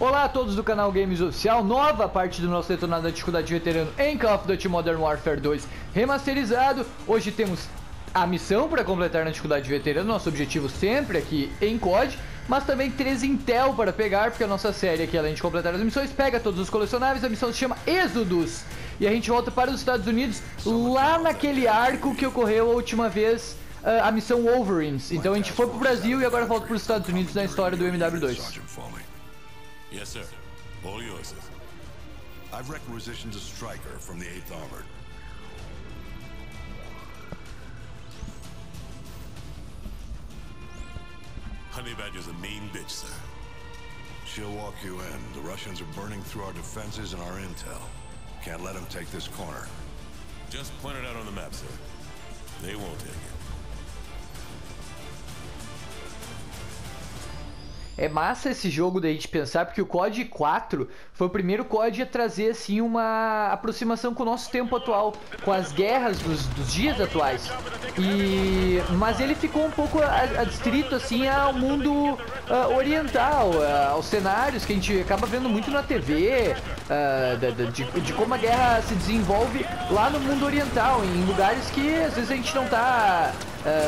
Olá a todos do canal Games Oficial, nova parte do nosso detonado da dificuldade veterano em Call of Duty Modern Warfare 2 remasterizado. Hoje temos a missão para completar na dificuldade veterano, nosso objetivo sempre aqui em COD, mas também três Intel para pegar, porque a nossa série aqui, além de completar as missões, pega todos os colecionáveis, a missão se chama Êxodos. E a gente volta para os Estados Unidos, lá naquele arco que ocorreu a última vez uh, a missão Wolverines. Então a gente foi pro Brasil e agora volta para os Estados Unidos na história do MW2. Yes, sir. All yours. Sir. I've requisitioned a striker from the 8th Armored. Honey Badger's a mean bitch, sir. She'll walk you in. The Russians are burning through our defenses and our intel. Can't let them take this corner. Just point it out on the map, sir. They won't take it. É massa esse jogo daí de pensar, porque o COD 4 foi o primeiro COD a trazer assim uma aproximação com o nosso tempo atual, com as guerras dos, dos dias atuais. E mas ele ficou um pouco adstrito assim ao mundo uh, oriental, uh, aos cenários que a gente acaba vendo muito na TV, uh, de, de, como a guerra se desenvolve lá no mundo oriental, em lugares que às vezes a gente não tá,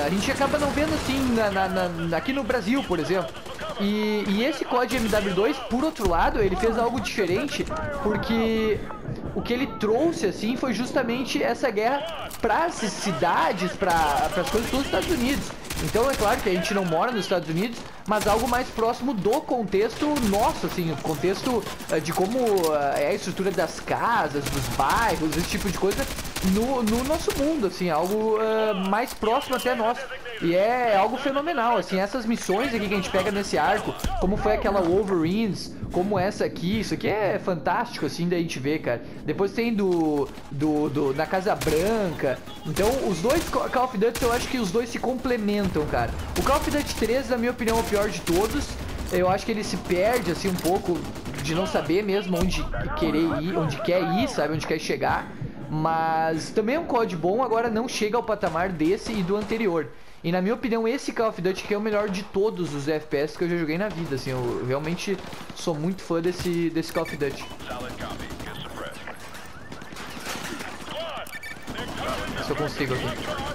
a gente acaba não vendo assim na, na, na, aqui no Brasil, por exemplo. E, e esse COD MW2, por outro lado, ele fez algo diferente, porque o que ele trouxe, assim, foi justamente essa guerra para as cidades, para as coisas dos Estados Unidos. Então é claro que a gente não mora nos Estados Unidos, mas algo mais próximo do contexto nosso, assim, o contexto uh, de como uh, é a estrutura das casas, dos bairros, esse tipo de coisa no, no nosso mundo, assim, algo uh, mais próximo até nós. E é algo fenomenal, assim, essas missões aqui que a gente pega nesse arco, como foi aquela Wolverines, como essa aqui, isso aqui é fantástico, assim, da gente ver, cara. Depois tem do, do, do na Casa Branca. Então, os dois Call of Duty, eu acho que os dois se complementam, cara. O Call of Duty 3, na minha opinião, é o pior de todos. Eu acho que ele se perde, assim, um pouco de não saber mesmo onde querer ir, onde quer ir, sabe, onde quer chegar. Mas também é um COD bom, agora não chega ao patamar desse e do anterior. E na minha opinião, esse Call of Duty que é o melhor de todos os FPS que eu já joguei na vida, assim, eu realmente sou muito fã desse, desse Call of Duty. Se eu consigo aqui.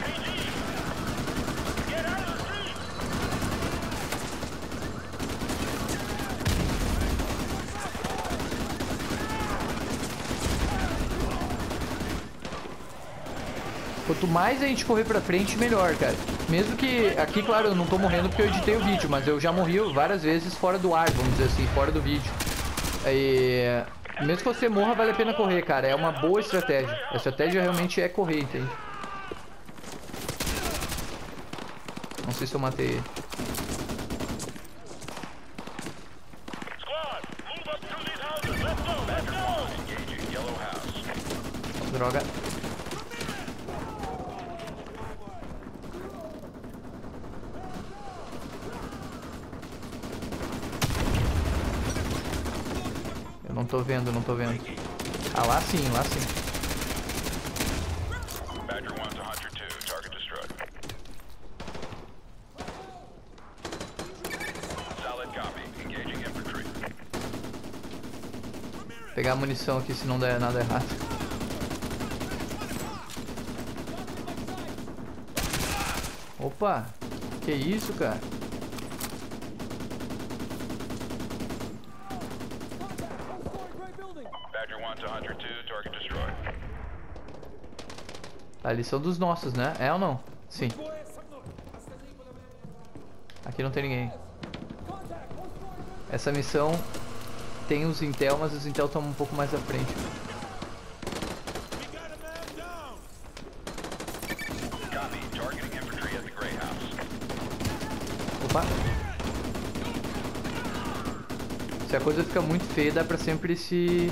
Quanto mais a gente correr pra frente, melhor, cara. Mesmo que, aqui, claro, eu não tô morrendo porque eu editei o vídeo, mas eu já morri várias vezes fora do ar, vamos dizer assim, fora do vídeo. E... Mesmo que você morra, vale a pena correr, cara. É uma boa estratégia. A estratégia realmente é correr, entende? Não sei se eu matei ele. Droga. Tô vendo, não tô vendo. Ah, lá sim, lá sim. Pegar a munição aqui se não der nada errado. Opa! Que isso, cara? Ali são dos nossos, né? É ou não? Sim. Aqui não tem ninguém. Essa missão tem os Intel, mas os Intel estão um pouco mais à frente. Opa! Se a coisa fica muito feia, dá pra sempre se...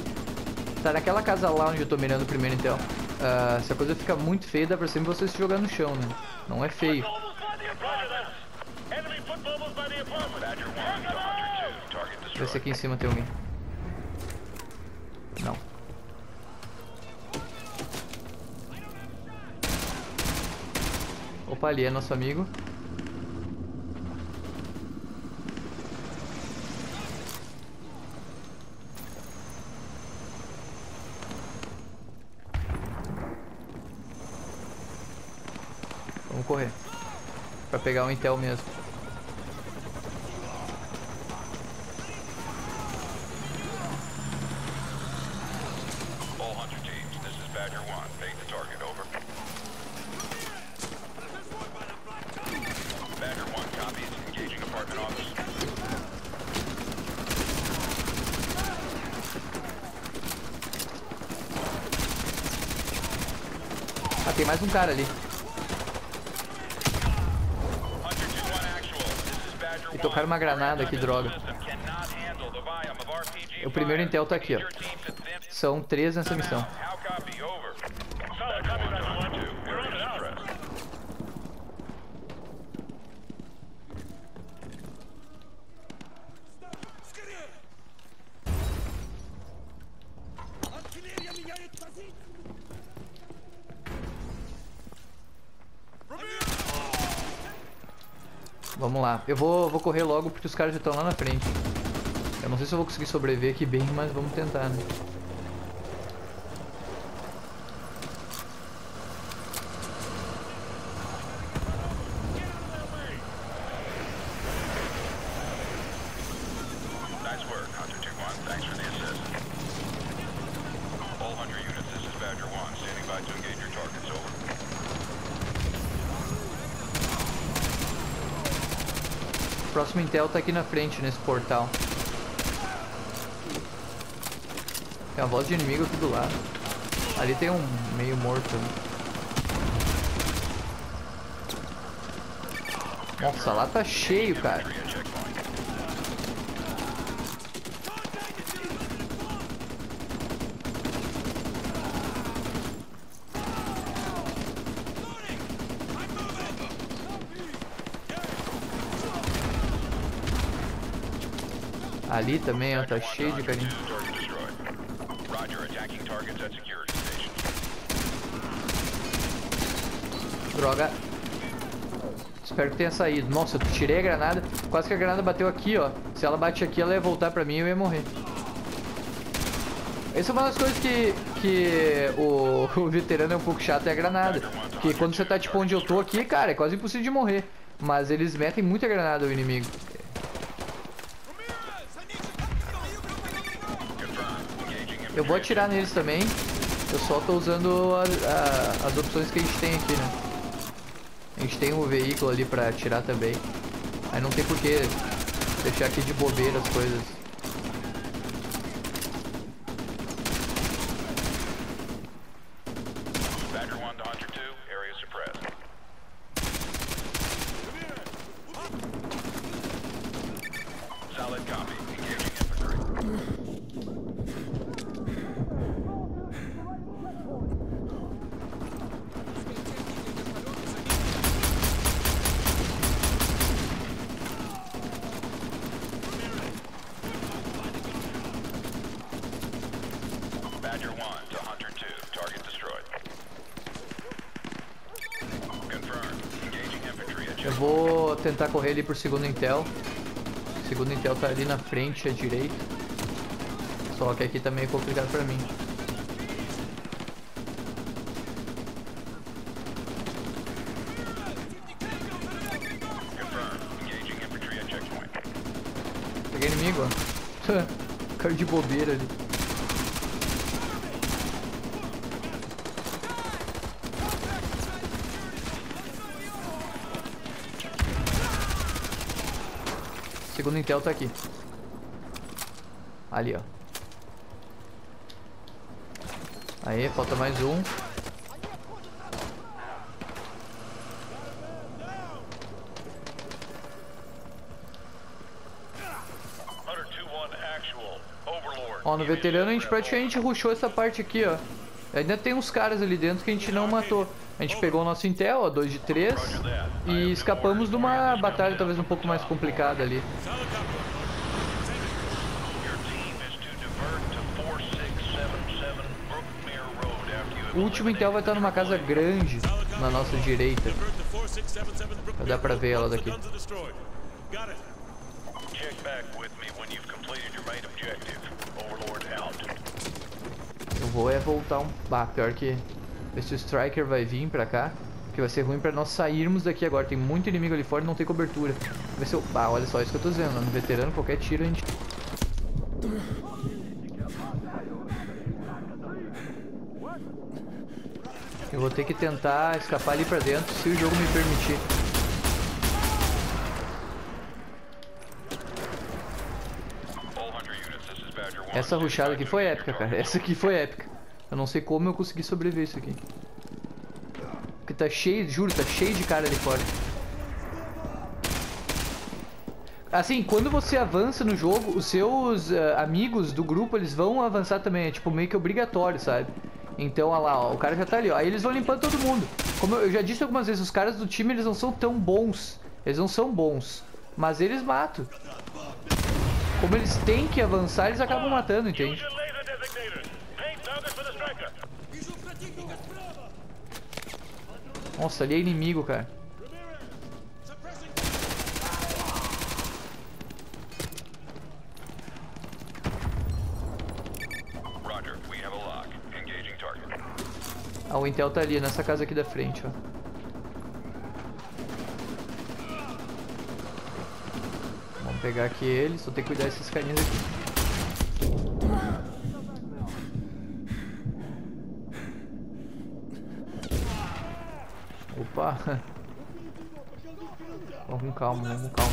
Tá naquela casa lá onde eu tô mirando primeiro, então. Uh, se a coisa fica muito feia, dá pra sempre você se jogar no chão, né? Não é feio. Vê se aqui em cima tem alguém. Não. Opa, ali é nosso amigo. correr. Pra pegar o Intel mesmo. All Hunter teams, this is Badger 1. Take the target, over. Badger 1 copies. Engaging apartment office. Ah, tem mais um cara ali. Hunter 2-1 actual. This is Badger 1. E tocaram uma granada, que droga. O primeiro. Intel tá aqui, ó. São três nessa missão. Vamos lá. Eu vou, vou correr logo porque os caras já estão lá na frente. Eu não sei se eu vou conseguir sobreviver aqui bem, mas vamos tentar, né? Nice work, Hunter 2-1. Thanks for the assist. All Hunter units, this is Badger 1. Standing by to engage your targets. Over. Próximo Intel tá aqui na frente, nesse portal. Tem uma voz de inimigo aqui do lado. Ali tem um meio morto. Nossa, lá tá cheio, cara. Ali também, ó, tá cheio de carinha. Droga. Espero que tenha saído. Nossa, eu tirei a granada. Quase que a granada bateu aqui, ó. Se ela bate aqui, ela ia voltar pra mim e eu ia morrer. Essa é uma das coisas que, que o, o veterano é um pouco chato, é a granada. Porque quando você tá tipo onde eu tô aqui, cara, é quase impossível de morrer. Mas eles metem muita granada ao inimigo. Eu vou atirar neles também. Eu só tô usando a- a- as opções que a gente tem aqui, né? A gente tem um veículo ali pra atirar também. Aí não tem por que deixar aqui de bobeira as coisas. Badger 1 to Hunter 2. Area suppressed. Solid copy. Engaging infantry. Badger 1 to Hunter 2. Target destroyed. Confirmed. Engaging infantry at Eu checkpoint. vou tentar correr ali por segundo Intel. Segundo Intel tá ali na frente, à direita. Só que aqui tá meio complicado pra mim. Peguei inimigo, ó. Cara de bobeira ali. Segundo Intel tá aqui. Ali, ó. Aí, falta mais um. Hunter 2-1 actual. Overlord. Ó, no veterano a gente praticamente rushou essa parte aqui, ó. Ainda tem uns caras ali dentro que a gente não matou. A gente pegou o nosso Intel, ó, 2 de 3, e escapamos de uma batalha talvez um pouco mais complicada ali. Your team is to divert to 4677 Brookmere Road after you O último Intel vai estar numa casa grande na nossa direita. Dá pra ver ela daqui. check back with me when you've completed your main objective. Overlord out. Vou é voltar um... Bah, pior que... Esse Striker vai vir pra cá. Que vai ser ruim pra nós sairmos daqui agora. Tem muito inimigo ali fora e não tem cobertura. Vai ser. Ah, olha só, isso que eu tô dizendo. No veterano, qualquer tiro a gente... Eu vou ter que tentar escapar ali pra dentro, se o jogo me permitir. All Hunter units, this is Badger 1. Essa rushada aqui foi épica, cara. Essa aqui foi épica. Eu não sei como eu consegui sobreviver isso aqui. Porque tá cheio, juro, tá cheio de cara ali fora. Assim, quando você avança no jogo, os seus eh, amigos do grupo, eles vão avançar também. É tipo meio que obrigatório, sabe? Então, olha lá, ó, o cara já tá ali, ó. Aí eles vão limpando todo mundo. Como eu já disse algumas vezes, os caras do time, eles não são tão bons. Eles não são bons. Mas eles matam. Como eles têm que avançar, eles acabam matando, entende? Nossa, ali é inimigo, cara. Ah, o Intel tá ali, nessa casa aqui da frente, ó. Pegar aqui ele, só tem que cuidar desses carinhas aqui. Opa! Vamos com calma, vamos com calma.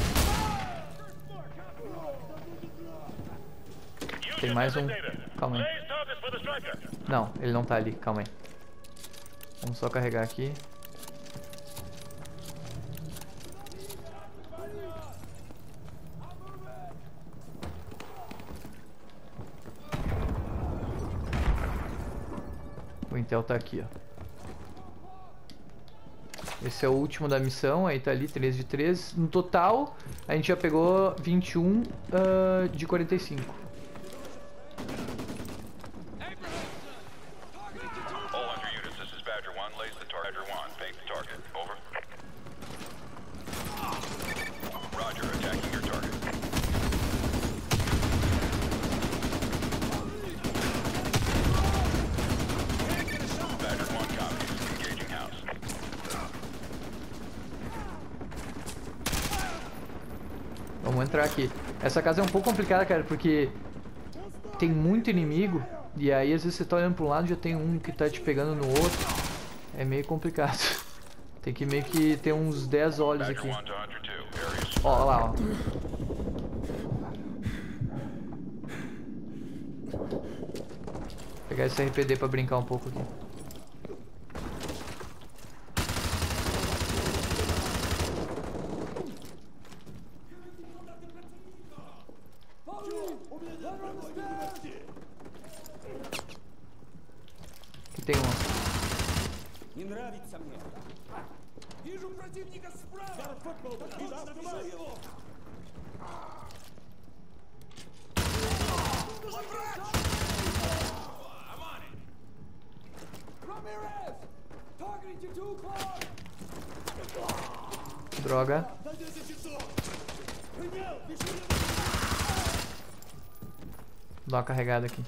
Tem mais um. Calma aí. Não, ele não tá ali, calma aí. Vamos só carregar aqui. O Intel tá aqui, ó. Esse é o último da missão, aí tá ali, 13 de 13. No total, a gente já pegou 21 ah, de 45. All Hunter units, this is Badger 1. Lays the target. Badger 1, paint the target. Over. Roger, attacking your target. Badger 1 copies. Engaging house. Vamos entrar aqui. Essa casa é um pouco complicada, cara, porque tem muito inimigo. E aí, às vezes, você tá olhando pra um lado e já tem um que tá te pegando no outro. É meio complicado. Tem que meio que ter uns 10 olhos aqui. 1 to Hunter 2. Areas. Ó, lá, ó. Vou pegar esse RPD pra brincar um pouco. Aqui Droga. Dá uma carregada aqui.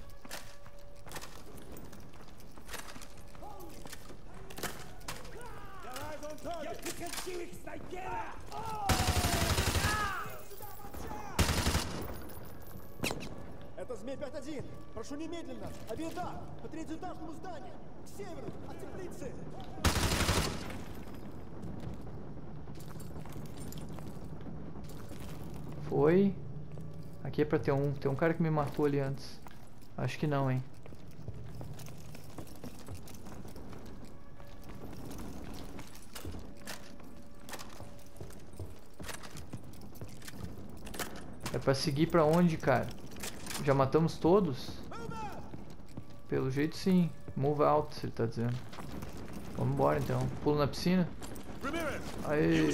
Ter um. Tem um cara que me matou ali antes. Acho que não, hein. É pra seguir pra onde, cara? Já matamos todos? Pelo jeito sim. Move out, ele tá dizendo. Vamos embora então. Pulo na piscina. Aê.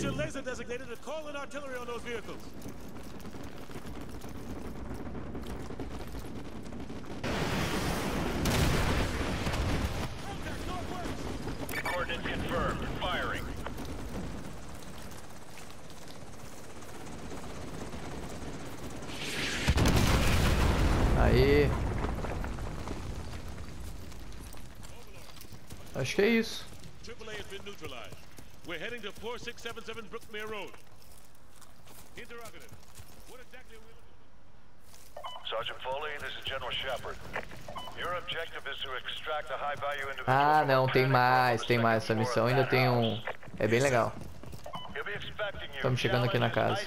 Confirmed. Firing. Aê. Acho que é isso. AAA has been neutralized. We're heading to 4677 Brookmere Road. Interrogative. What exactly are we looking for? Sergeant Foley, this is General Shepard. Ah, não, tem mais, tem mais. Essa missão ainda tem um. É bem legal. Estamos chegando aqui na casa.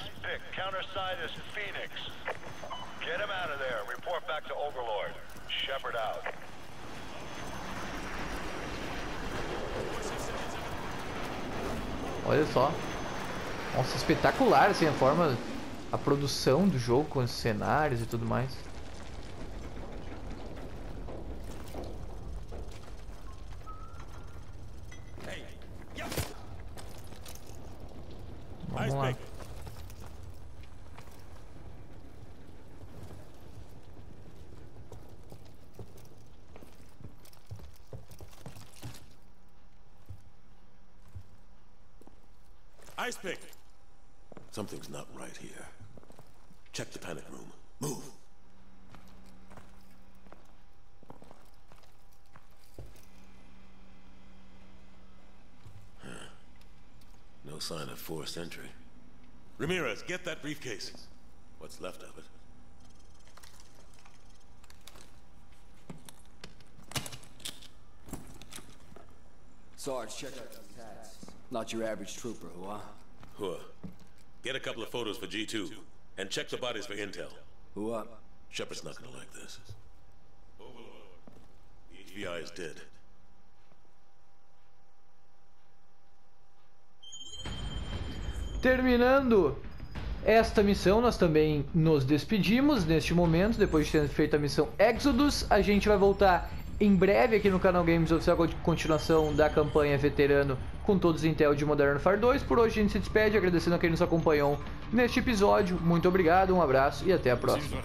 Olha só. Nossa, espetacular assim a forma. A produção do jogo com os cenários e tudo mais. Vamos lá. Ice pick. Ice pick. Something's not right here. Check the panic room. Move. Sign of forced entry. Ramirez, get that briefcase. What's left of it? Sarge, check out these hats. Not your average trooper, huh? Huh. Get a couple of photos for G2. And check the bodies for intel. Who up? Shepard's not gonna like this. Overlord. The HVI is dead. Terminando esta missão, nós também nos despedimos neste momento, depois de ter feito a missão Exodus. A gente vai voltar em breve aqui no canal Games Oficial com a continuação da campanha veterano com todos os Intel de Modern Warfare 2. Por hoje a gente se despede, agradecendo a quem nos acompanhou neste episódio. Muito obrigado, um abraço e até a próxima.